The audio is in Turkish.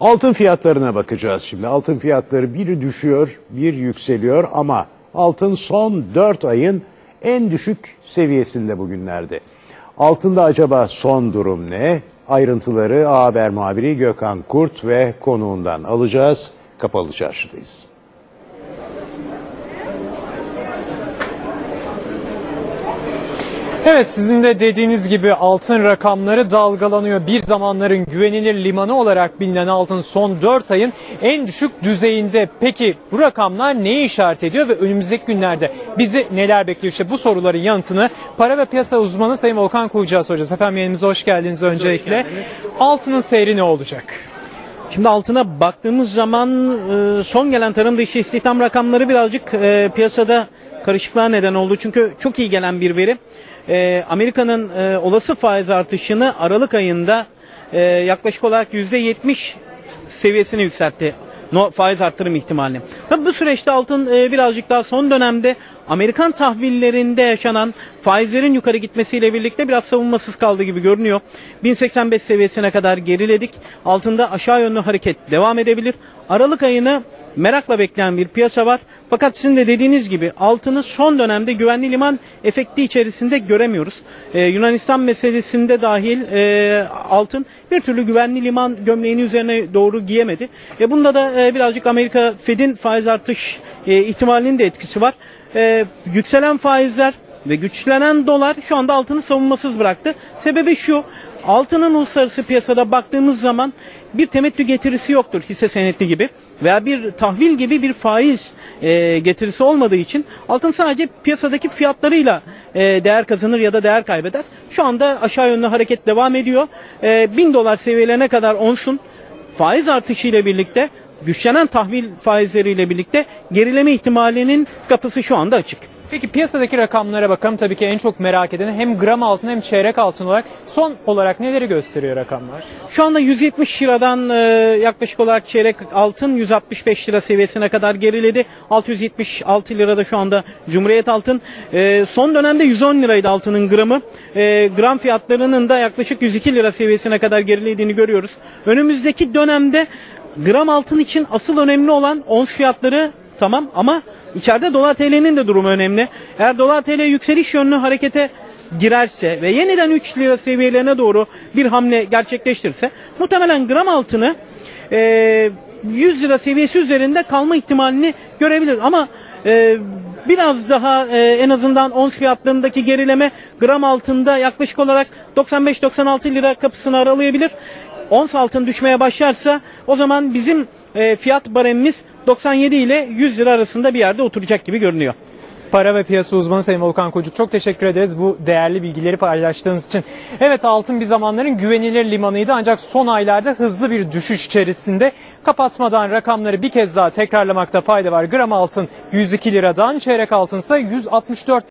Altın fiyatlarına bakacağız şimdi. Altın fiyatları bir düşüyor, bir yükseliyor ama altın son 4 ayın en düşük seviyesinde bugünlerde. Altında acaba son durum ne? Ayrıntıları A Haber muhabiri Gökhan Kurt ve konuğundan alacağız. Kapalı çarşıdayız. Evet sizin de dediğiniz gibi altın rakamları dalgalanıyor. Bir zamanların güvenilir limanı olarak bilinen altın son 4 ayın en düşük düzeyinde. Peki bu rakamlar neyi işaret ediyor ve önümüzdeki günlerde bizi neler bekliyor? İşte bu soruların yanıtını para ve piyasa uzmanı Sayın Volkan Kuyucuğa soracağız. Efendim yayınımıza hoş geldiniz öncelikle. Altının seyri ne olacak? Şimdi altına baktığımız zaman e, son gelen tarım dışı istihdam rakamları birazcık e, piyasada karışıklığa neden oldu. Çünkü çok iyi gelen bir veri. E, Amerika'nın e, olası faiz artışını Aralık ayında e, yaklaşık olarak %70 seviyesine yükseltti. No, faiz arttırım ihtimalini. Tabii bu süreçte altın e, birazcık daha son dönemde Amerikan tahvillerinde yaşanan faizlerin yukarı gitmesiyle birlikte biraz savunmasız kaldı gibi görünüyor. 1085 seviyesine kadar geriledik. Altında aşağı yönlü hareket devam edebilir. Aralık ayını merakla bekleyen bir piyasa var. Fakat sizin de dediğiniz gibi altını son dönemde güvenli liman efekti içerisinde göremiyoruz. Ee, Yunanistan meselesinde dahil e, altın bir türlü güvenli liman gömleğini üzerine doğru giyemedi. E, bunda da e, birazcık Amerika Fed'in faiz artış e, ihtimalinin de etkisi var. E, yükselen faizler ve güçlenen dolar şu anda altını savunmasız bıraktı. Sebebi şu, altının uluslararası piyasada baktığımız zaman bir temettü getirisi yoktur hisse senetli gibi veya bir tahvil gibi bir faiz e, getirisi olmadığı için altın sadece piyasadaki fiyatlarıyla e, değer kazanır ya da değer kaybeder. Şu anda aşağı yönlü hareket devam ediyor. E, 1000 dolar seviyelerine kadar onsun faiz artışı ile birlikte güçlenen tahvil faizleriyle birlikte gerileme ihtimalinin kapısı şu anda açık. Peki piyasadaki rakamlara bakalım. Tabii ki en çok merak eden hem gram altın hem çeyrek altın olarak son olarak neleri gösteriyor rakamlar? Şu anda 170 liradan e, yaklaşık olarak çeyrek altın 165 lira seviyesine kadar geriledi. 676 lirada şu anda Cumhuriyet altın. E, son dönemde 110 liraydı altının gramı. E, gram fiyatlarının da yaklaşık 102 lira seviyesine kadar gerilediğini görüyoruz. Önümüzdeki dönemde gram altın için asıl önemli olan ons fiyatları tamam ama içeride dolar TL'nin de durumu önemli. Eğer dolar TL yükseliş yönlü harekete girerse ve yeniden 3 lira seviyelerine doğru bir hamle gerçekleştirirse muhtemelen gram altını e, 100 lira seviyesi üzerinde kalma ihtimalini görebilir. Ama e, biraz daha e, en azından ons fiyatlarındaki gerileme gram altında yaklaşık olarak 95-96 lira kapısını aralayabilir. Ons altın düşmeye başlarsa o zaman bizim e, fiyat baremimiz 97 ile 100 lira arasında bir yerde oturacak gibi görünüyor. Para ve piyasa uzmanı Sayın Volkan Kocuk çok teşekkür ederiz bu değerli bilgileri paylaştığınız için. Evet altın bir zamanların güvenilir limanıydı ancak son aylarda hızlı bir düşüş içerisinde. Kapatmadan rakamları bir kez daha tekrarlamakta fayda var. Gram altın 102 liradan çeyrek altınsa 164